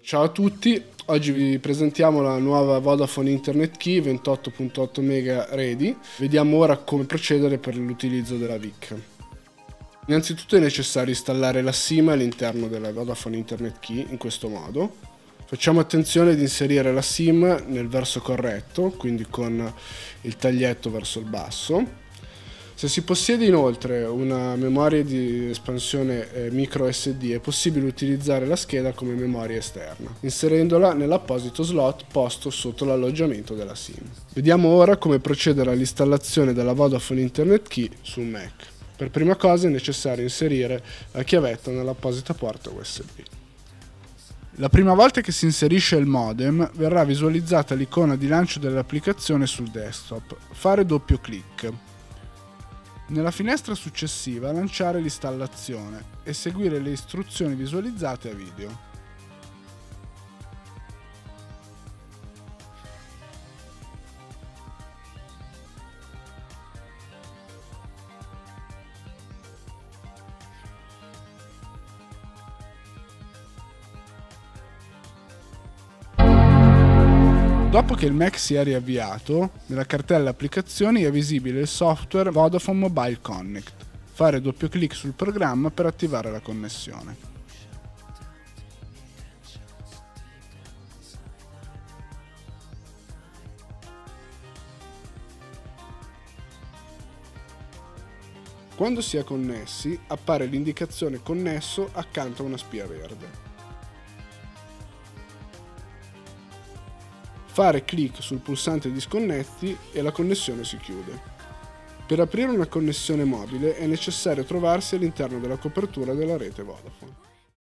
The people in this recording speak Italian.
Ciao a tutti, oggi vi presentiamo la nuova Vodafone Internet Key 28.8 MB ready. Vediamo ora come procedere per l'utilizzo della VIC. Innanzitutto è necessario installare la SIM all'interno della Vodafone Internet Key in questo modo. Facciamo attenzione ad inserire la SIM nel verso corretto, quindi con il taglietto verso il basso se si possiede inoltre una memoria di espansione eh, micro SD è possibile utilizzare la scheda come memoria esterna, inserendola nell'apposito slot posto sotto l'alloggiamento della SIM. Vediamo ora come procedere all'installazione della Vodafone Internet Key su Mac. Per prima cosa è necessario inserire la chiavetta nell'apposita porta USB. La prima volta che si inserisce il modem verrà visualizzata l'icona di lancio dell'applicazione sul desktop. Fare doppio clic. Nella finestra successiva lanciare l'installazione e seguire le istruzioni visualizzate a video. Dopo che il Mac si è riavviato, nella cartella applicazioni è visibile il software Vodafone Mobile Connect. Fare doppio clic sul programma per attivare la connessione. Quando si è connessi, appare l'indicazione connesso accanto a una spia verde. Fare clic sul pulsante disconnetti e la connessione si chiude. Per aprire una connessione mobile è necessario trovarsi all'interno della copertura della rete Vodafone.